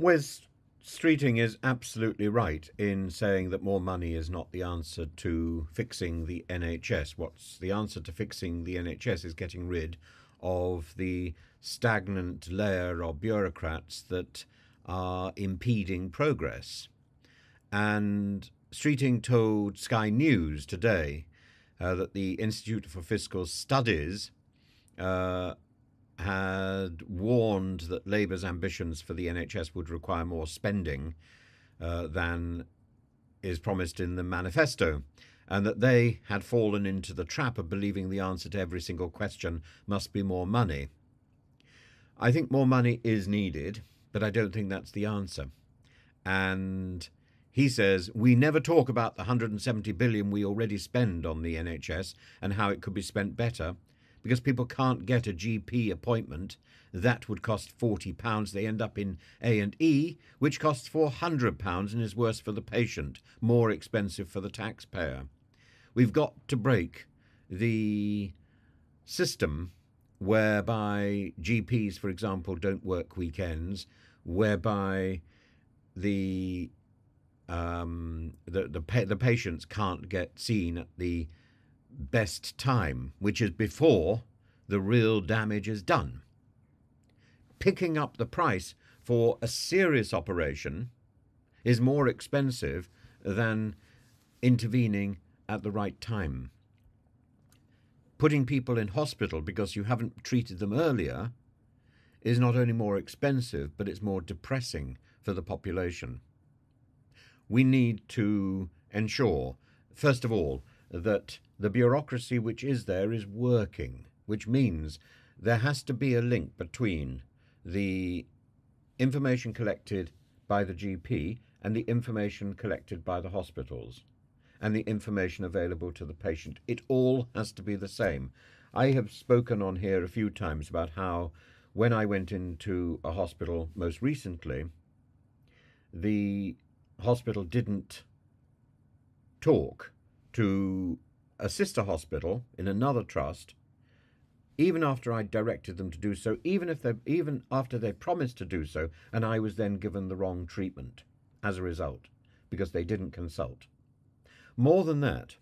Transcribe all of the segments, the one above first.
Wes Streeting is absolutely right in saying that more money is not the answer to fixing the NHS. What's the answer to fixing the NHS is getting rid of the stagnant layer of bureaucrats that are impeding progress. And Streeting told Sky News today uh, that the Institute for Fiscal Studies uh, had warned that Labour's ambitions for the NHS would require more spending uh, than is promised in the manifesto, and that they had fallen into the trap of believing the answer to every single question must be more money. I think more money is needed, but I don't think that's the answer. And he says we never talk about the 170 billion we already spend on the NHS and how it could be spent better because people can't get a GP appointment. That would cost forty pounds. They end up in A and E, which costs four hundred pounds and is worse for the patient, more expensive for the taxpayer. We've got to break the system whereby GPs, for example, don't work weekends, whereby the um, the the, pa- the patients can't get seen at the best time, which is before the real damage is done. Picking up the price for a serious operation is more expensive than intervening at the right time. Putting people in hospital because you haven't treated them earlier is not only more expensive, but it's more depressing for the population. We need to ensure, first of all, that the bureaucracy which is there is working, which means there has to be a link between the information collected by the GP and the information collected by the hospitals and the information available to the patient. It all has to be the same. I have spoken on here a few times about how when I went into a hospital most recently, the hospital didn't talk to a sister hospital in another trust, even after I directed them to do so, even if they even after they promised to do so, and I was then given the wrong treatment as a result, because they didn't consult. More than that,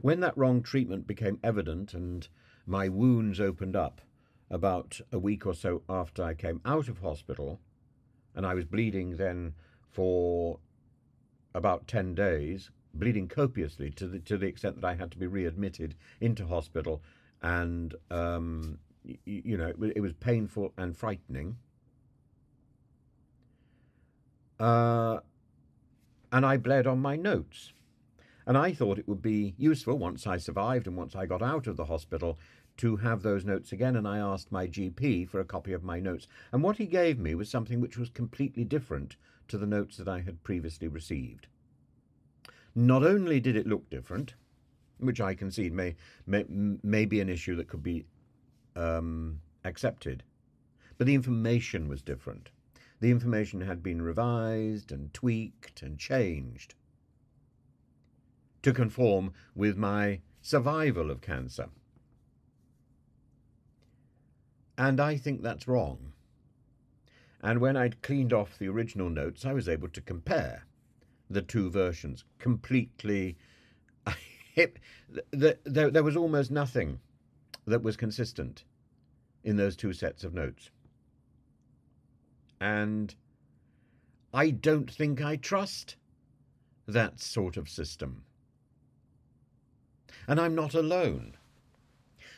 when that wrong treatment became evident and my wounds opened up about a week or so after I came out of hospital, and I was bleeding then for about 10 days, bleeding copiously to the to the extent that I had to be readmitted into hospital, and um, y- you know it, it was painful and frightening. Uh, and I bled on my notes. And I thought it would be useful once I survived and once I got out of the hospital to have those notes again. And I asked my GP for a copy of my notes. And what he gave me was something which was completely different to the notes that I had previously received. Not only did it look different, which I concede may, may, may be an issue that could be um, accepted, but the information was different. The information had been revised and tweaked and changed to conform with my survival of cancer. And I think that's wrong. And when I'd cleaned off the original notes, I was able to compare the two versions completely. there, there was almost nothing that was consistent in those two sets of notes. And I don't think I trust that sort of system. And I'm not alone.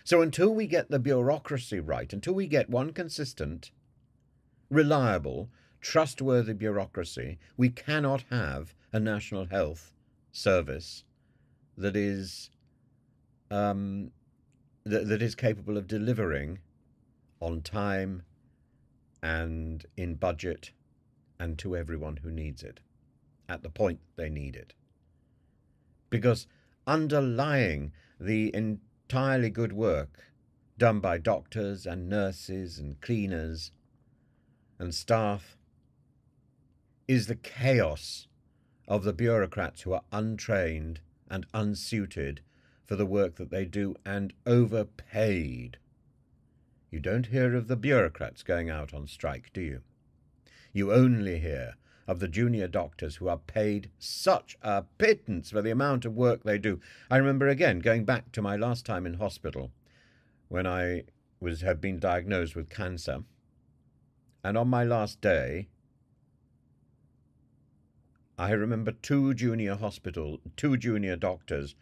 So until we get the bureaucracy right, until we get one consistent, reliable, trustworthy bureaucracy, we cannot have a national health service that is um, that, that is capable of delivering on time and in budget and to everyone who needs it at the point they need it. Because underlying the entirely good work done by doctors and nurses and cleaners and staff is the chaos of the bureaucrats who are untrained and unsuited for the work that they do and overpaid. You don't hear of the bureaucrats going out on strike, do you? You only hear of the junior doctors who are paid such a pittance for the amount of work they do. I remember again going back to my last time in hospital when I was had been diagnosed with cancer. And on my last day, I remember two junior hospital, two junior doctors,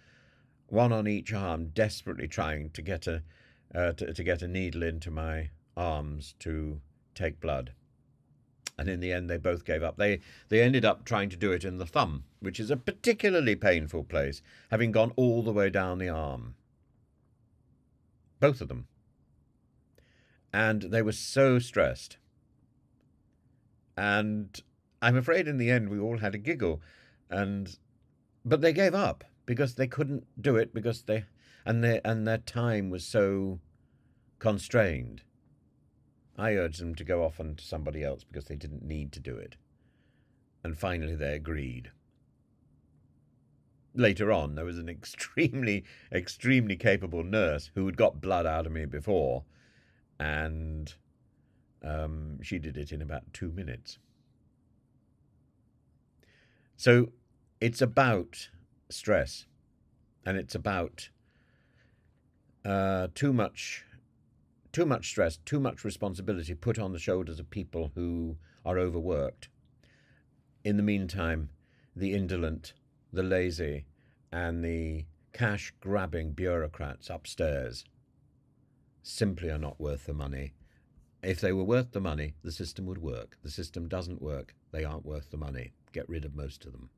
one on each arm, desperately trying to get a uh, to, to get a needle into my arms to take blood and in the end they both gave up. They they ended up trying to do it in the thumb, which is a particularly painful place, having gone all the way down the arm. Both of them. And they were so stressed. And I'm afraid in the end we all had a giggle and but they gave up because they couldn't do it because they and their and their time was so constrained. I urged them to go off onto somebody else because they didn't need to do it. And finally they agreed. Later on, there was an extremely, extremely capable nurse who had got blood out of me before, and um, she did it in about two minutes. So it's about stress, and it's about uh, too much too much stress, too much responsibility put on the shoulders of people who are overworked. In the meantime, the indolent, the lazy, and the cash grabbing bureaucrats upstairs simply are not worth the money. If they were worth the money, the system would work. The system doesn't work. They aren't worth the money. Get rid of most of them.